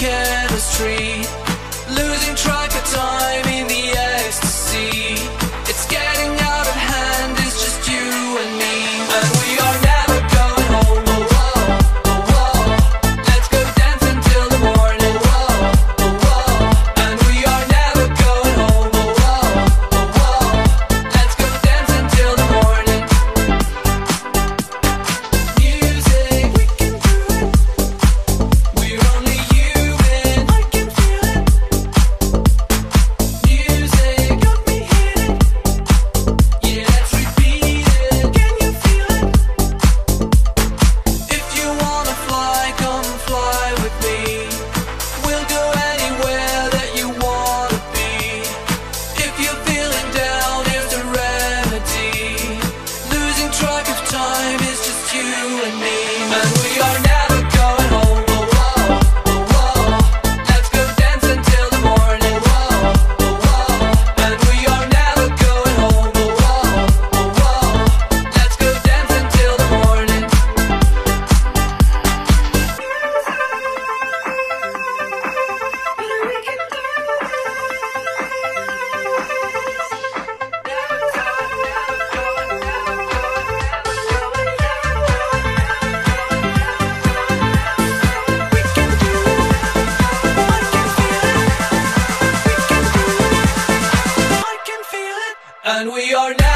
care. And we are now